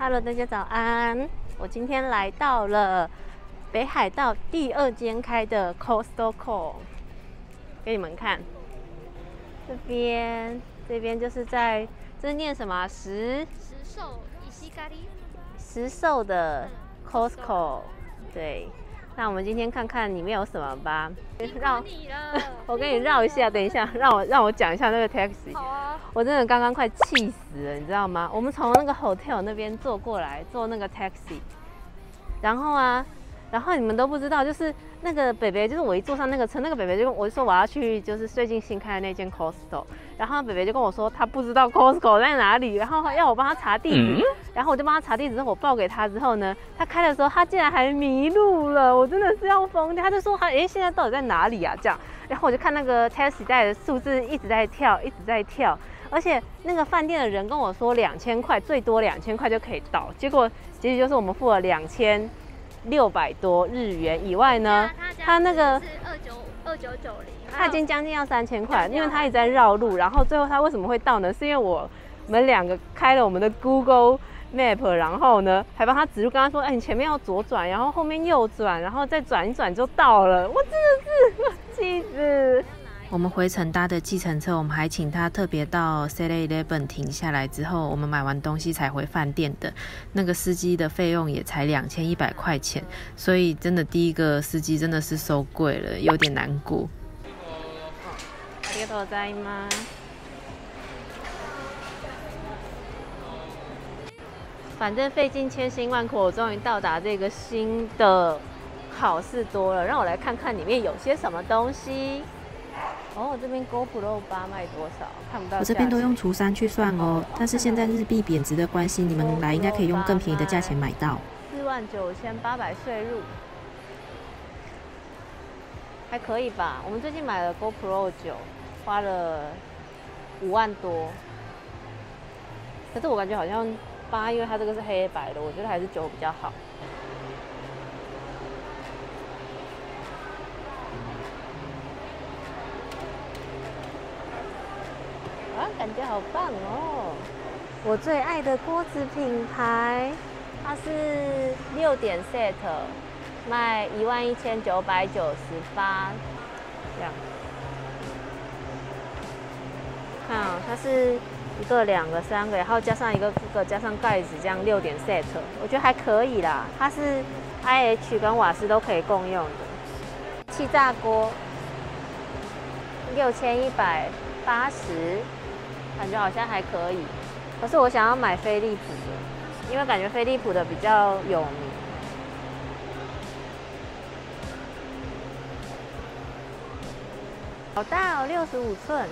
Hello，大家早安！我今天来到了北海道第二间开的 Costco，给你们看。这边，这边就是在，这是念什么啊？石石兽石兽的 Costco，对。那我们今天看看里面有什么吧。绕 我跟你绕一下，等一下，让我让我讲一下那个 taxi。好啊，我真的刚刚快气死了，你知道吗？我们从那个 hotel 那边坐过来，坐那个 taxi，然后啊，然后你们都不知道，就是那个北北，就是我一坐上那个车，那个北北就跟我就说我要去，就是最近新开的那间 Costco，然后北北就跟我说他不知道 Costco 在哪里，然后要我帮他查地址，然后我就帮他查地址，之后我报给他之后呢，他开的时候他竟然还迷路了，我真的是要疯掉，他就说他哎现在到底在哪里啊？这样，然后我就看那个 taxi 带的数字一直在跳，一直在跳。而且那个饭店的人跟我说两千块，最多两千块就可以到。结果结局就是我们付了两千六百多日元以外呢，他那个是二九二九九零，他已经将近要三千块，因为他一直在绕路。然后最后他为什么会到呢？是因为我们两个开了我们的 Google Map，然后呢还帮他指路，跟他说：“哎，你前面要左转，然后后面右转，然后再转一转就到了。”我真的是气死！我们回程搭的计程车，我们还请他特别到 Seven Eleven 停下来之后，我们买完东西才回饭店的。那个司机的费用也才两千一百块钱，所以真的第一个司机真的是收贵了，有点难过。ありがとうございます。反正费尽千辛万苦，我终于到达这个新的好事多了。让我来看看里面有些什么东西。 哦，这边 GoPro 八卖多少？看不到。我这边都用除三去算哦，但是现在日币贬值的关系，你们来应该可以用更便宜的价钱买到。四万九千八百税入，还可以吧？我们最近买了 GoPro 九，花了五万多。可是我感觉好像八，因为它这个是黑白的，我觉得还是九比较好。啊，感觉好棒哦！我最爱的锅子品牌，它是六点 set，卖一万一千九百九十八，这样。看啊、它是一个、两个、三个，然后加上一个这个，加上盖子，这样六点 set，我觉得还可以啦。它是 IH 跟瓦斯都可以共用的。气炸锅六千一百八十。感觉好像还可以，可是我想要买飞利浦的，因为感觉飞利浦的比较有名。好大哦，六十五寸，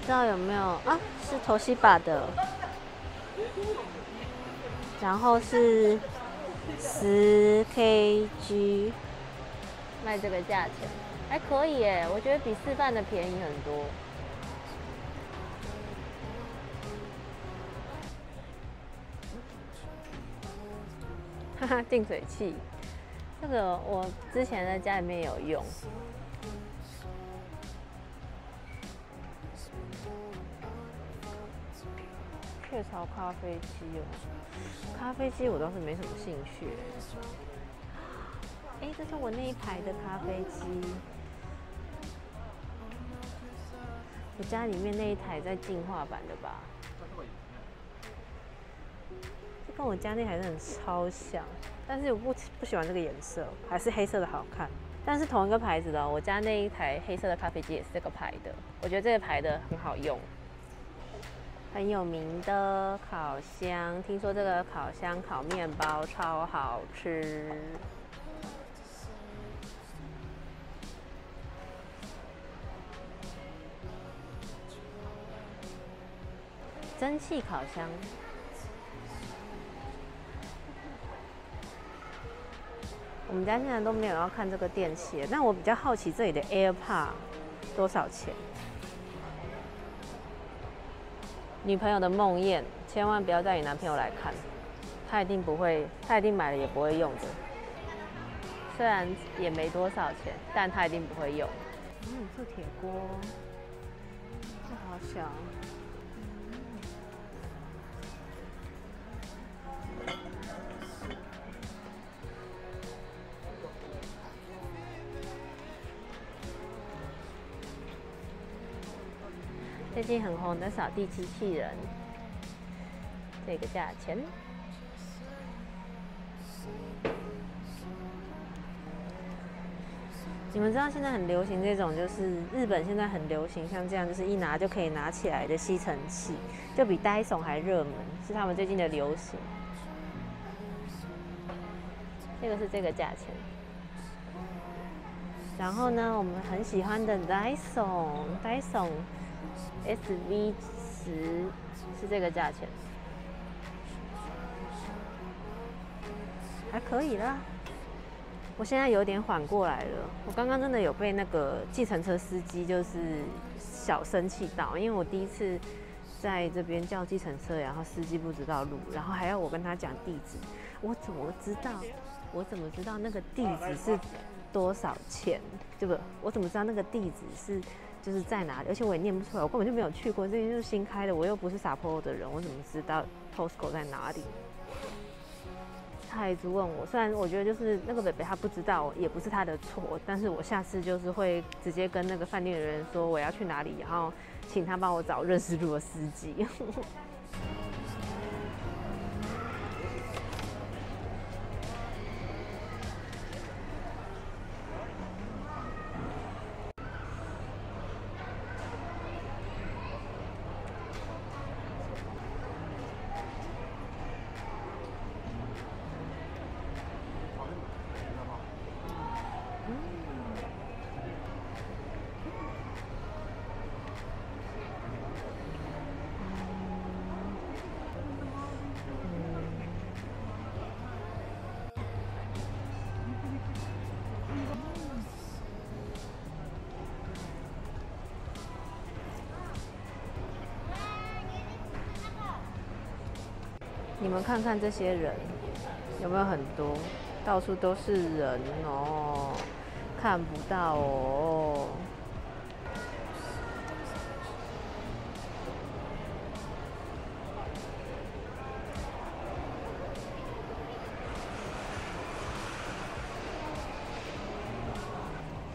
不知道有没有啊？是头西把的，然后是十 kg，卖这个价钱。还可以耶，我觉得比示范的便宜很多。哈哈，净水器，这个我之前在家里面有用。雀巢咖啡机哦，咖啡机我倒是没什么兴趣。哎，这是我那一排的咖啡机。我家里面那一台在进化版的吧？这跟我家那台是很超像，但是我不不喜欢这个颜色，还是黑色的好看。但是同一个牌子的，我家那一台黑色的咖啡机也是这个牌的，我觉得这个牌的很好用。很有名的烤箱，听说这个烤箱烤面包超好吃。蒸汽烤箱，我们家现在都没有要看这个电器，但我比较好奇这里的 AirPod 多少钱？女朋友的梦魇，千万不要带你男朋友来看，他一定不会，他一定买了也不会用的。虽然也没多少钱，但他一定不会用。嗯，铸铁锅，这好小。近很红的扫地机器人，这个价钱。你们知道现在很流行这种，就是日本现在很流行像这样，就是一拿就可以拿起来的吸尘器，就比呆怂还热门，是他们最近的流行。这个是这个价钱。然后呢，我们很喜欢的 Dyson，Dyson SV 十是这个价钱，还可以啦。我现在有点缓过来了。我刚刚真的有被那个计程车司机就是小生气到，因为我第一次在这边叫计程车，然后司机不知道路，然后还要我跟他讲地址。我怎么知道？我怎么知道那个地址是多少钱？对不？我怎么知道那个地址是就是在哪里？而且我也念不出来，我根本就没有去过，这边就是新开的，我又不是撒泼的人，我怎么知道 Postco 在哪里？他一直问我，虽然我觉得就是那个北北他不知道，也不是他的错，但是我下次就是会直接跟那个饭店的人说我要去哪里，然后请他帮我找认识路的司机。你们看看这些人，有没有很多？到处都是人哦，看不到哦。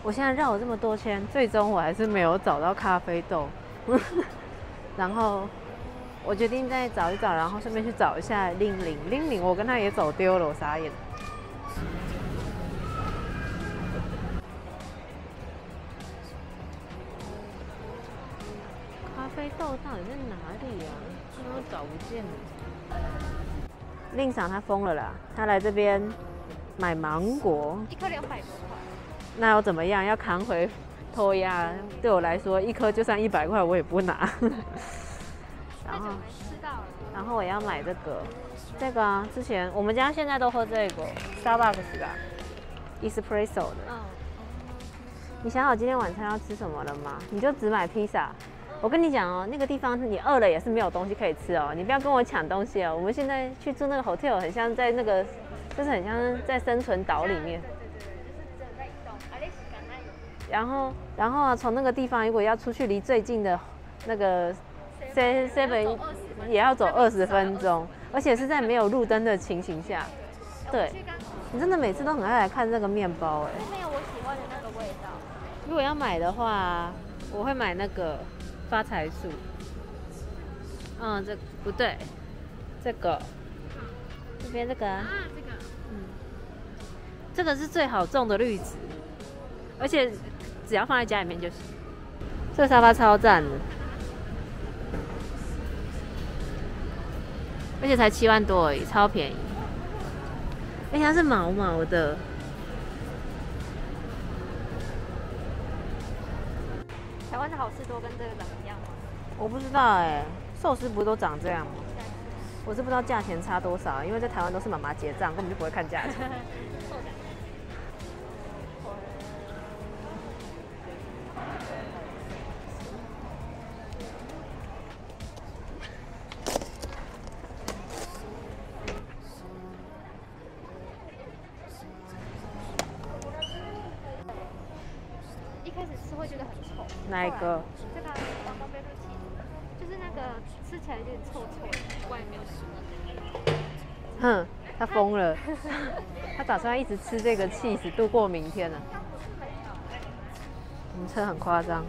我现在绕了这么多圈，最终我还是没有找到咖啡豆。然后我决定再找一找，然后顺便去找一下令令令令，我跟他也走丢了，我傻眼。咖啡豆到底在哪里啊？刚刚找不见了。令赏他疯了啦，他来这边买芒果，一颗两百多块，那又怎么样？要扛回托鸭，对我来说，一颗就算一百块我也不拿。然后吃到了。然后我要买这个，这个啊，之前我们家现在都喝这个 Starbucks 的 Espresso 的。嗯，你想好今天晚餐要吃什么了吗？你就只买披萨。我跟你讲哦，那个地方你饿了也是没有东西可以吃哦，你不要跟我抢东西哦。我们现在去住那个 hotel，很像在那个，就是很像在生存岛里面。然后，然后啊，从那个地方如果要出去离最近的那个 C Seven 也要走二十分钟，而且是在没有路灯的情形下。对，你真的每次都很爱来看这个面包哎。没有我喜欢的那个味道。如果要买的话，我会买那个发财树。嗯，这不对，这个这边这个啊，啊，这个这个是最好种的绿植，而且只要放在家里面就行。这个沙发超赞的，而且才七万多而已，超便宜。而且它是毛毛的，台湾的好事多跟这个长一样吗？我不知道哎、寿司不都长这样吗？我是不知道价钱差多少，因为在台湾都是妈妈结账，根本就不会看价钱。哪一个？这个王宝贝露奇，就是那个吃起来有点臭臭的，外面没有熟。哼，他疯了，他打算一直吃这个 cheese 度过明天呢。我们车很夸张。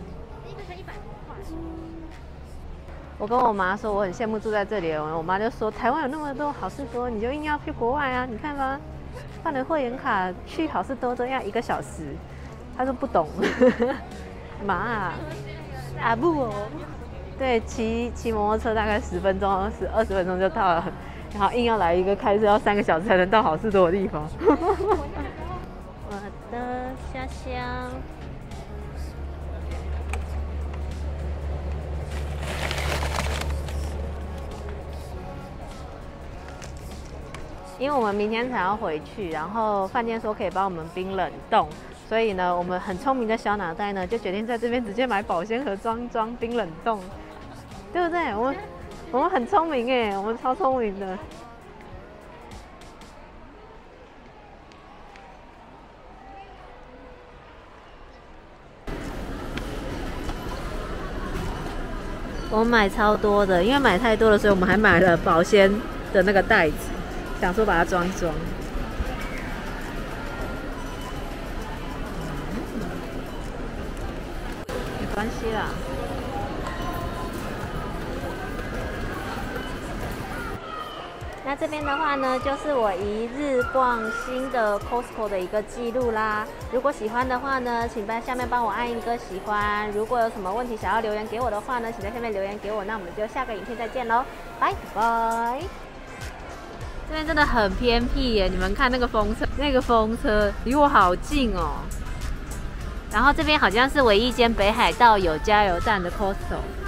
我跟我妈说我很羡慕住在这里的人，我妈就说台湾有那么多好事多，你就硬要去国外啊？你看吧，办了会员卡去好事多都要一个小时。她说不懂，妈啊，啊不哦，对，骑骑摩托车大概十分钟、十二十分钟就到了，然后硬要来一个开车要三个小时才能到好事多的地方。我的家乡。因为我们明天才要回去，然后饭店说可以帮我们冰冷冻，所以呢，我们很聪明的小脑袋呢，就决定在这边直接买保鲜盒装装冰冷冻，对不对？我们我们很聪明哎，我们超聪明的。我们买超多的，因为买太多了，所以我们还买了保鲜的那个袋子。想说把它装装，这边的话呢，就是我一日逛新的 Costco 的一个记录啦。如果喜欢的话呢，请在下面帮我按一个喜欢。如果有什么问题想要留言给我的话呢，请在下面留言给我。那我们就下个影片再见喽，拜拜。这边真的很偏僻耶！你们看那个风车，那个风车离我好近哦。然后这边好像是唯一间北海道有加油站的 Costco。